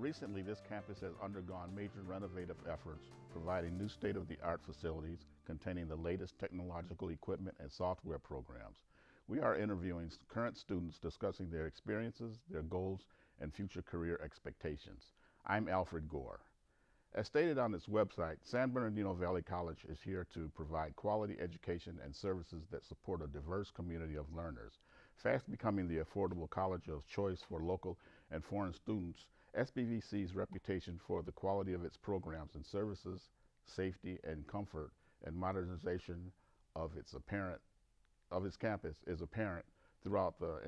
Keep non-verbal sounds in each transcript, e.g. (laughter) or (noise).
recently, this campus has undergone major renovative efforts, providing new state-of-the-art facilities containing the latest technological equipment and software programs. We are interviewing current students discussing their experiences, their goals, and future career expectations. I'm Alfred Gore. As stated on its website, San Bernardino Valley College is here to provide quality education and services that support a diverse community of learners. Fast becoming the affordable college of choice for local and foreign students, SBVC's reputation for the quality of its programs and services, safety and comfort, and modernization of its apparent of its campus is apparent throughout the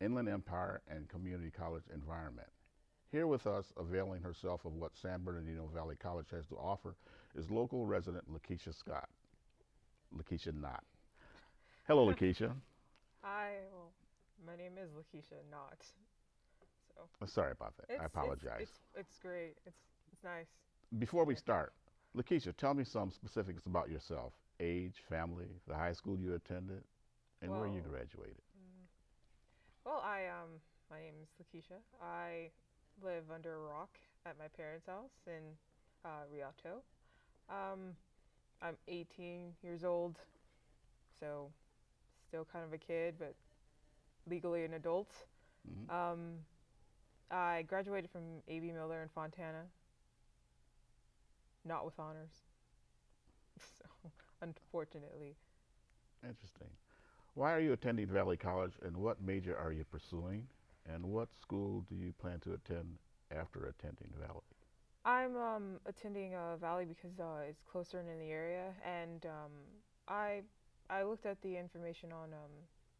Inland Empire and Community College environment. Here with us, availing herself of what San Bernardino Valley College has to offer, is local resident Lakeisha Scott. Lakeisha Knott. Hello, (laughs) Lakeisha. Hi, well, my name is Lakeisha Knott. So uh, sorry about that. I apologize. It's, it's, it's, great. It's it's nice. Before we start, Lakeisha, tell me some specifics about yourself: age, family, the high school you attended, and well, where you graduated. Mm, well, I um, my name is Lakeisha. I live under a rock at my parents' house in uh, Rialto. Um, I'm 18 years old, so still kind of a kid, but legally an adult. Mm-hmm. Um, I graduated from A.B. Miller in Fontana, not with honors. (laughs) so, unfortunately. Interesting. Why are you attending Valley College and what major are you pursuing? And what school do you plan to attend after attending Valley? I'm um, attending uh, Valley because uh, it's closer and in the area, and um, I I looked at the information on um,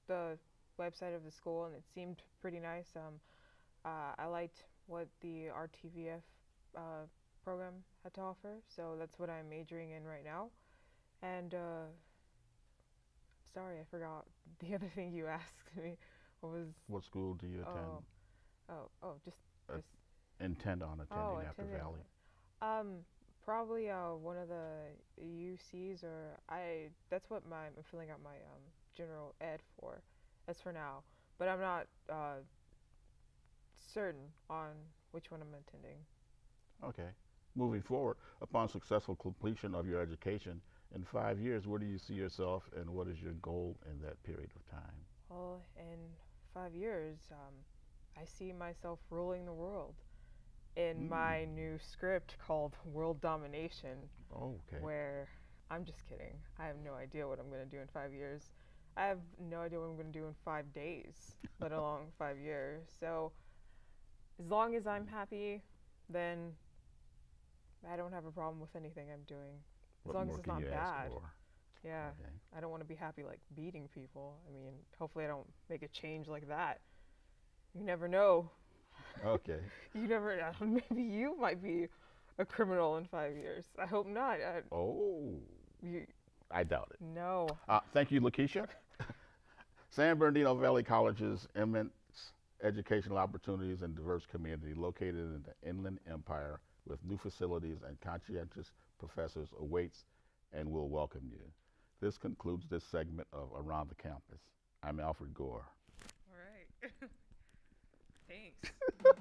the website of the school, and it seemed pretty nice. Uh, I liked what the RTVF uh, program had to offer, so that's what I'm majoring in right now. And uh, sorry, I forgot (laughs) the other thing you (laughs) asked me. What was? What school do you attend? Oh, oh, oh just, uh, just intend on attending oh, after Valley. Um, probably uh, one of the UCs, or I. That's what my I'm filling out my um, general ed for. That's for now, but I'm not uh, certain on which one I'm attending. Okay. Moving forward, upon successful completion of your education, in five years, where do you see yourself and what is your goal in that period of time? Well, in five years, um, I see myself ruling the world in mm. my new script called (laughs) World Domination. Oh, okay. Where I'm just kidding. I have no idea what I'm going to do in five years. I have no idea what I'm going to do in five days, let (laughs) alone five years. So, as long as I'm happy, then I don't have a problem with anything I'm doing. As what long as it's not bad. Yeah. Okay. I don't want to be happy like beating people. I mean, hopefully I don't make a change like that. You never know. Okay. (laughs) you never know. (laughs) Maybe you might be a criminal in five years. I hope not. I, oh. You, I doubt it. No. Uh, thank you, Lakeisha. (laughs) San Bernardino Valley College's immense educational opportunities and diverse community located in the Inland Empire with new facilities and conscientious professors awaits and will welcome you. This concludes this segment of Around the Campus. I'm Alfred Gore. All right. (laughs) Thanks. (laughs)